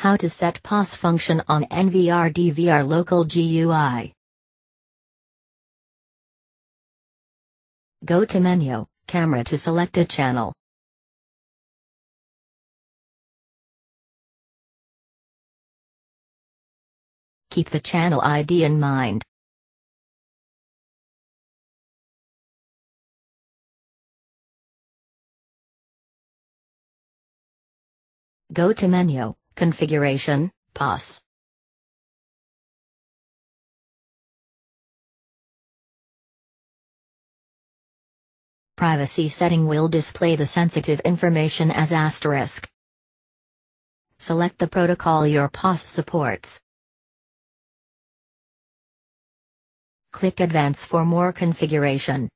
How to set POS function on NVR DVR local GUI. Go to menu, camera to select a channel. Keep the channel ID in mind. Go to menu, configuration, POS. Privacy setting will display the sensitive information as asterisk. Select the protocol your POS supports. Click Advance for more configuration.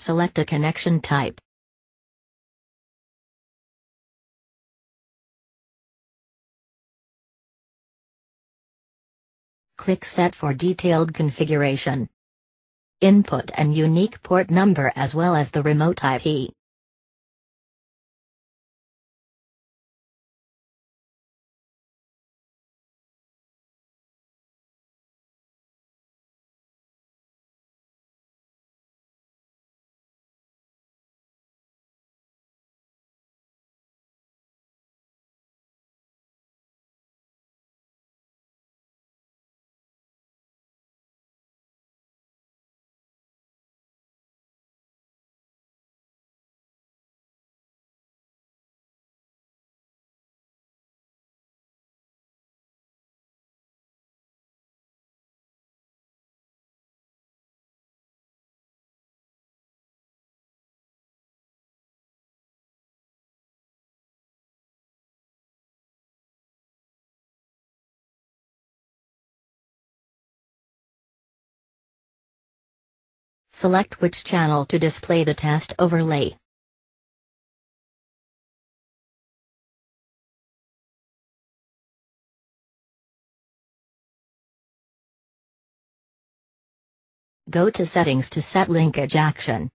Select a connection type. Click Set for detailed configuration. Input and unique port number as well as the remote IP. Select which channel to display the test overlay. Go to Settings to set linkage action.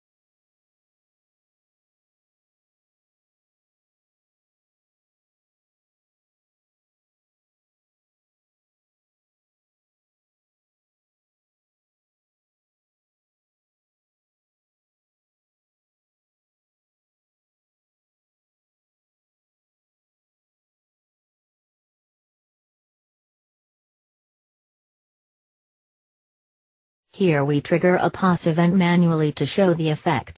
Here we trigger a POS event manually to show the effect.